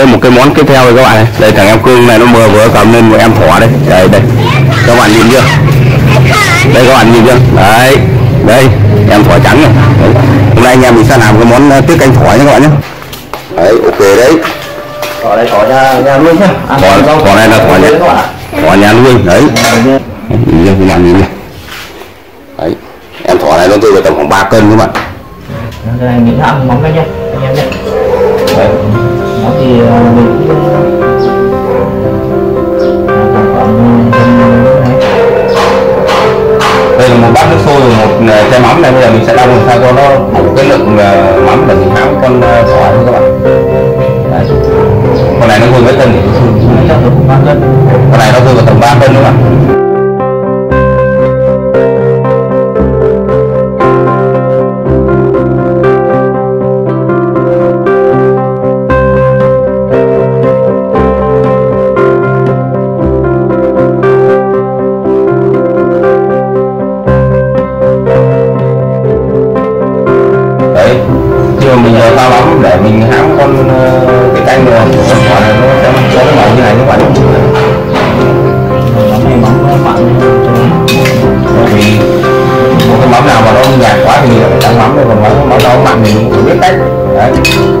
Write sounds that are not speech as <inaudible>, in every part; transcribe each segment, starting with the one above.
với một cái món tiếp theo rồi các bạn này. Đây thằng em cương này nó vừa vừa cầm lên một em thỏ đây đây đây. Các bạn nhìn chưa? Đây các bạn nhìn chưa? Đấy đây. Em thỏ trắng này. Đấy. hôm nay anh em mình sẽ làm cái món ờ, tiết canh thỏ nha các bạn nhé. Đấy ok đấy. Thỏ đây thỏ nhà, nhà luôn nhá. Ăn thỏ thỏ này là thỏ nhà. thỏ nhà nuôi đấy. Nhìn chưa các bạn nhìn này đấy. Em thỏ này nó rơi vào tầm khoảng 3 cân các bạn. Là những ăn mắm đây nhá. Anh em nhé ờ, chai mắm này bây giờ mình sẽ đong làm sao cho nó đủ cái lượng ờ, mắm để mình hãm con ờ, thôi các bạn. Đấy. con này nó rơi mấy cân nhỉ? Con này nó vào tầm 3 cân các bạn đấy quá thì mình phải mắm rồi còn mắm mắm đâu mặn thì mình cũng biết cách đấy.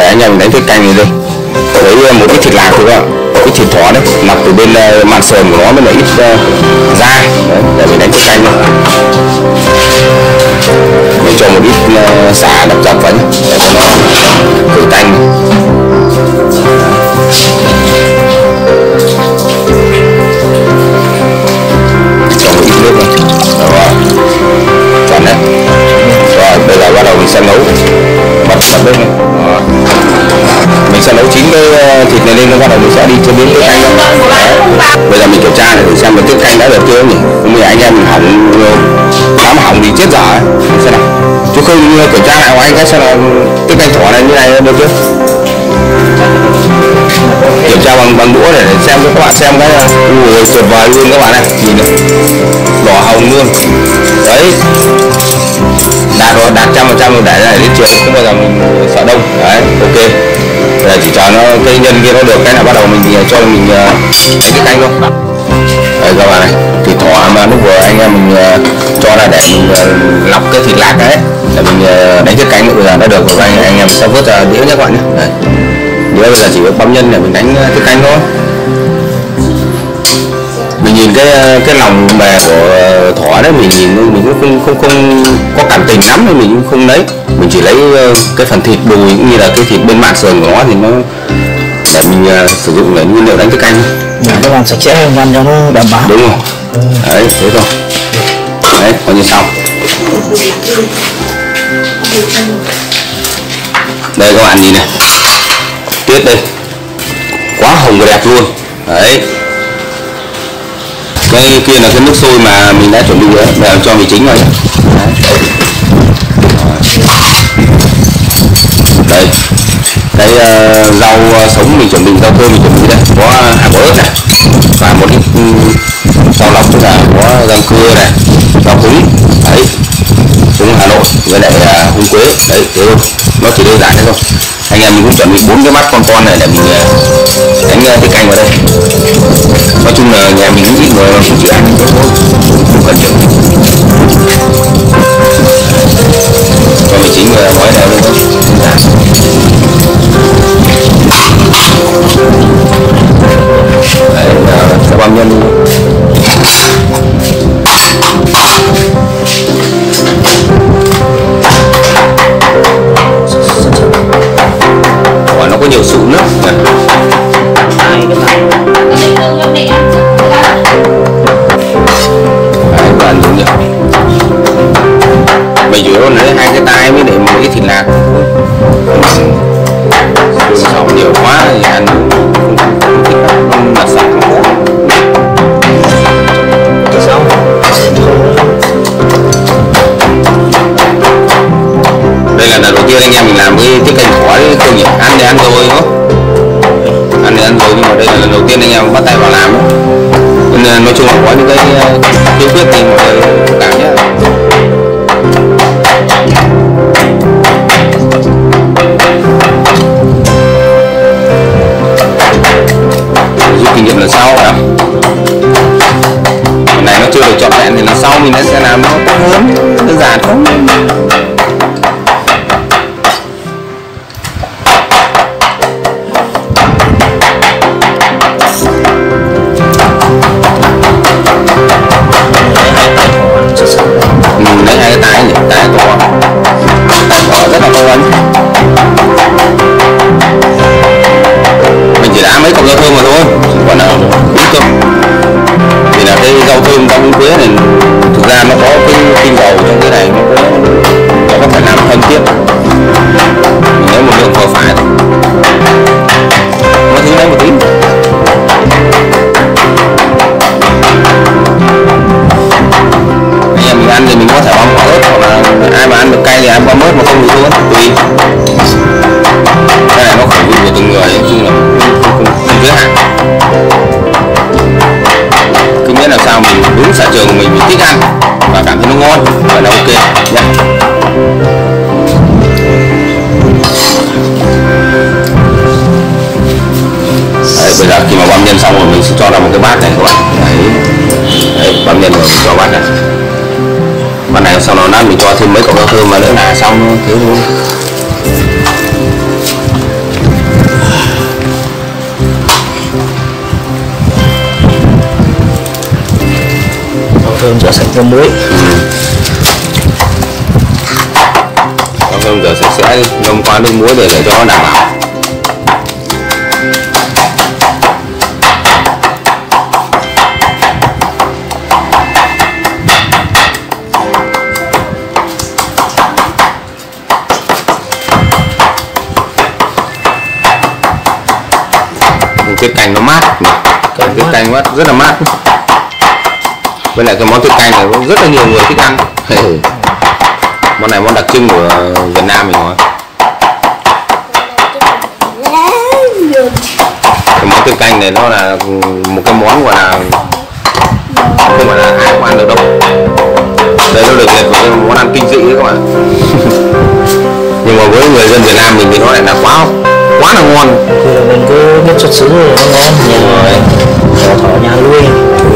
Để anh em đánh tiết canh này đây với ờ, một ít thịt lạc thôi các bạn ít thịt thỏ đấy nằm từ bên ờ, uh, mạn sườn của nó mới là ít uh, da. Đấy, để mình đánh tiết canh này. mình cho một ít uh, xả đập dập vào nhé để cho nó khử tanh cho một ít nước vào đó chuẩn đấy. Rồi bây giờ bắt đầu mình sẽ nấu. Bật bật lên này mình sẽ nấu chín cái ờ, thịt này lên, nó bắt đầu mình sẽ đi chế biến tiết canh. Bây giờ mình kiểm tra để xem là tiết canh đã được chưa nhỉ? Không thì anh em mình hỏng ờ, dám hỏng thì chết dở ấy. xem nào. Chú không ờ, kiểm tra lại của anh cái xem là tiết canh thỏ này như này được chưa? Kiểm tra bằng bằng đũa để xem các bạn xem cái ui tuyệt vời luôn các bạn này nhìn này. Đỏ hồng luôn. Đấy. Đạt rồi, đạt trăm phần trăm rồi, để này đến chiều không bao giờ mình sợ đông. Đấy, ok là chỉ chờ nó cái nhân kia nó được cái là bắt đầu mình ờ, cho mình uh, đánh cái canh thôi. Đây các bạn này thịt thỏ mà lúc vừa anh em mình uh, cho ra để mình uh, lọc cái thịt lạc đấy để mình uh, đánh cái canh bây giờ nó được rồi anh anh em sẽ vớt ra đĩa nhé các bạn nhé. Đấy. Đĩa bây giờ chỉ có băm nhân để mình đánh cái canh thôi mình nhìn cái cái lòng bè của thỏ đấy mình nhìn mình cũng không không không có cảm tình lắm nên mình cũng không lấy. Mình chỉ lấy ờ, cái phần thịt đùi cũng như là cái thịt bên mặt sườn của nó thì nó để mình ờ, sử dụng để nguyên liệu đánh cái canh. Dạ, các bạn sạch sẽ ăn cho nó đảm bảo. Đúng không đấy thế thôi. Đấy coi như xong. Đây các bạn nhìn này. Tiết đây. Quá hồng và đẹp luôn. Đấy cái kia là cái nước sôi mà mình đã chuẩn bị rồi để cho mì chính rồi. Đấy. Đây cái uh, rau uh, sống mình chuẩn bị rau thơm mình chuẩn bị đây. Có ờ, hạt ớt này. Và một ít um, rau lọc tức là có rau cưa này rau húng đấy. Xuống Hà Nội với lại uh, húng quế. Đấy thế thôi. Nó chỉ đơn giản thế thôi anh em mình cũng chuẩn bị bốn cái mắt con con này để mình ờ, đánh ờ, cái canh vào đây. Nói chung là nhà mình cũng ít người cũng chỉ ăn. Tốt thôi không cần nhiều cho mình chính ờ, là nói là là có những cái uh, nhân xong rồi mình sẽ cho ra một cái bát này các bạn. Đấy, đấy băm nhân rồi mình cho bát này. Bát này sau đó nát mình cho thêm mấy rau thơm vào nữa. Là xong thế thôi. Thơm rửa sạch cho muối. Rau thơm rửa sạch sẽ ngâm qua nước muối để để cho nó đảm bảo tiết canh nó mát. Tiết mát. canh mát rất là mát. Với lại cái món tiết canh này cũng rất là nhiều người thích ăn. <laughs> Món này món đặc trưng của Việt Nam mình rồi. Cái món tiết canh này nó là một cái món gọi là không phải là ai cũng ăn được đâu. Đây nó được liệt vào cái món ăn kinh dị đấy các bạn. <laughs> Nhưng mà với người dân Việt Nam mình thì nó lại là quá quá là ngon. Thì là mình cứ biết xuất xứ rồi nó ngon. Nhà rồi thỏ thỏ nhà nuôi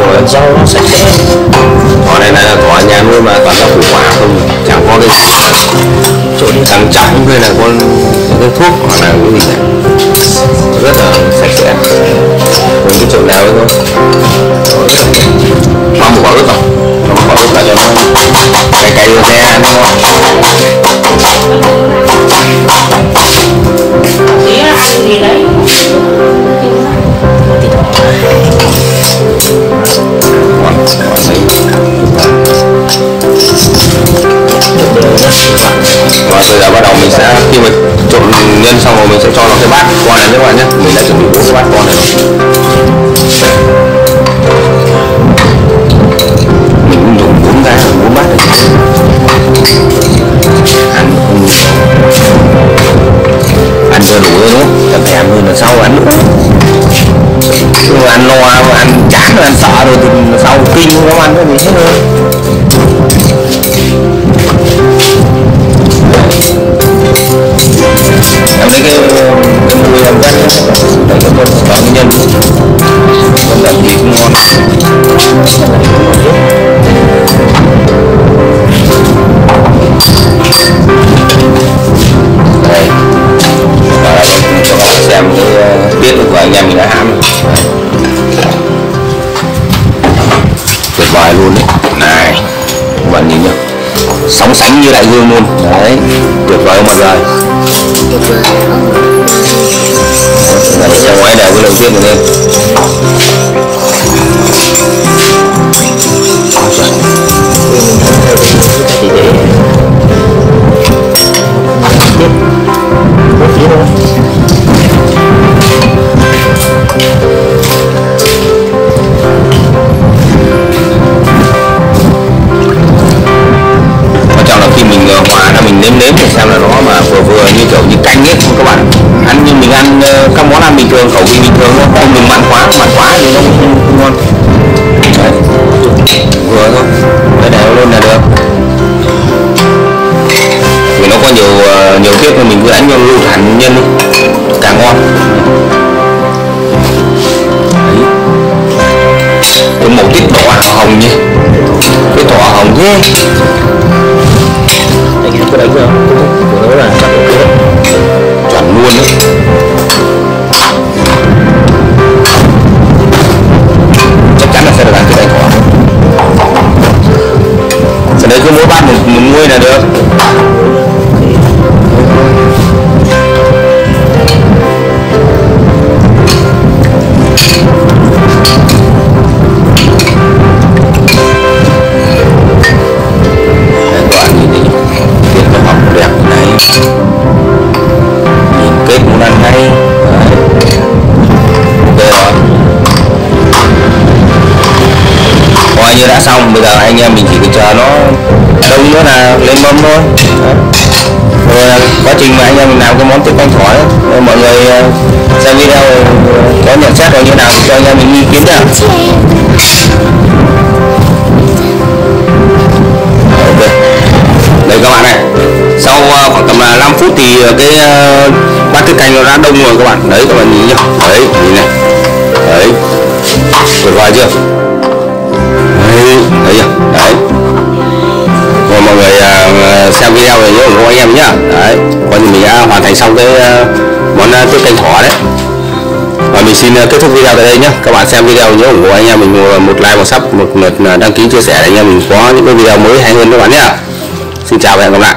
rồi. rau nó sạch sẽ. Thỏ này là thỏ nhà nuôi mà toàn là củ quả không chẳng có cái chỗ đi trắng trắng hay là con cái thuốc hoặc là cái gì cả rất là sạch sẽ. Với cái chỗ nào thôi mắm một quả ớt rồi mắm một quả ớt là cho nó cay cay ra nó ngon ăn gì đấy và bây giờ bắt đầu mình sẽ, khi mà trộn nhân xong rồi mình sẽ cho vào cái bát con này nhé các bạn nhé. Mình đã chuẩn bị bốn cái bát con này rồi. Mình cũng dùng bốn cái, bốn bát này. Ăn không ăn cho đủ thôi đúng không? Thèm hơn là sau ăn nữa nhưng mà ăn no ăn chán rồi ăn sợ rồi thì sau kinh không ăn cái gì hết nữa em lấy cái cái mùi em cắt lấy cái con tổng nhân. Con đặc biệt ngon. Giống như đại dương luôn. Đấy tuyệt vời không mọi người? Đấy, để xem ngoài này cái đầu tiên này lên thường khẩu vị bình thường thôi. Không đừng mặn quá mặn quá thì nó không, không ngon. Đấy. Vừa thôi. Cái đều luôn là được. Vì nó có nhiều ờ, nhiều tiết thì mình cứ đánh cho luôn hẳn nhân đi càng ngon. Đấy. Cái màu tiết đỏ hồng nhỉ. Cái đỏ hồng thế. Anh em có đánh không? Của nó là chắc ok chuẩn luôn đấy coi như đã xong bây giờ anh em mình chỉ cần chờ nó đông nữa là lên mâm thôi. Rồi à, quá trình mà anh em mình làm cái món tiết canh thỏi ấy, mọi người à, xem video có nhận xét rồi như nào cho anh em mình ý kiến nhá ok. Đây các bạn này sau à, khoảng tầm là 5 phút thì cái bát tiết canh nó đã đông rồi các bạn. Đấy các bạn nhìn nhá. Đấy nhìn này. Đấy. Tuyệt vời chưa? Đấy thấy chưa? Đấy. Rồi mọi người à, xem video này nhớ ủng hộ anh em nhá. Đấy. Coi như mình đã hoàn thành xong cái à, món à, tiết canh thỏ đấy. Và mình xin kết thúc video tại đây nhé các bạn xem video nhớ ủng hộ anh em mình một, like một sub một lượt đăng ký chia sẻ để anh em mình có những cái video mới hay hơn các bạn nhé xin chào và hẹn gặp lại.